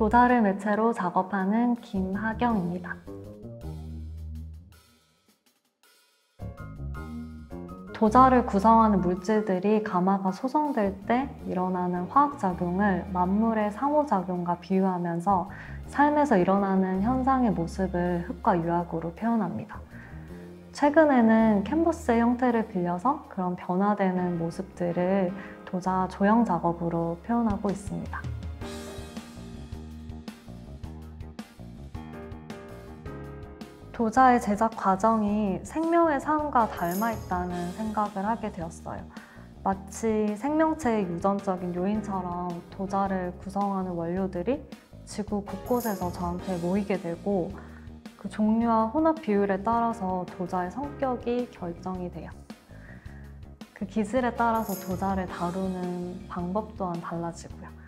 도자를 매체로 작업하는 김하경입니다. 도자를 구성하는 물질들이 가마가 소성될 때 일어나는 화학작용을 만물의 상호작용과 비유하면서 삶에서 일어나는 현상의 모습을 흙과 유학으로 표현합니다. 최근에는 캔버스의 형태를 빌려서 그런 변화되는 모습들을 도자 조형 작업으로 표현하고 있습니다. 도자의 제작 과정이 생명의 삶과 닮아 있다는 생각을 하게 되었어요. 마치 생명체의 유전적인 요인처럼 도자를 구성하는 원료들이 지구 곳곳에서 저한테 모이게 되고 그 종류와 혼합 비율에 따라서 도자의 성격이 결정이 돼요. 그 기술에 따라서 도자를 다루는 방법 또한 달라지고요.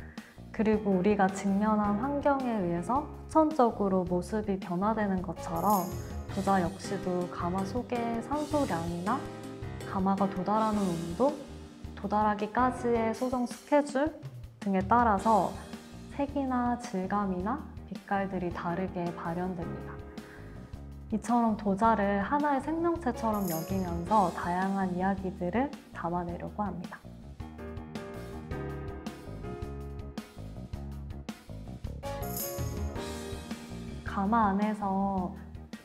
그리고 우리가 직면한 환경에 의해서 후천적으로 모습이 변화되는 것처럼 도자 역시도 가마 속의 산소량이나 가마가 도달하는 온도, 도달하기까지의 소정 스케줄 등에 따라서 색이나 질감이나 빛깔들이 다르게 발현됩니다. 이처럼 도자를 하나의 생명체처럼 여기면서 다양한 이야기들을 담아내려고 합니다. 가마 안에서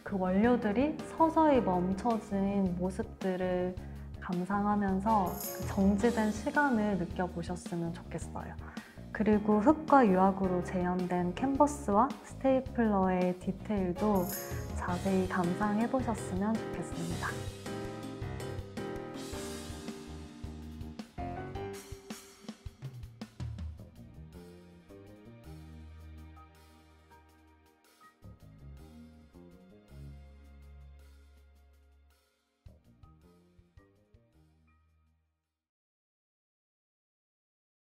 그 원료들이 서서히 멈춰진 모습들을 감상하면서 그 정지된 시간을 느껴보셨으면 좋겠어요. 그리고 흙과 유학으로 재현된 캔버스와 스테이플러의 디테일도 자세히 감상해 보셨으면 좋겠습니다.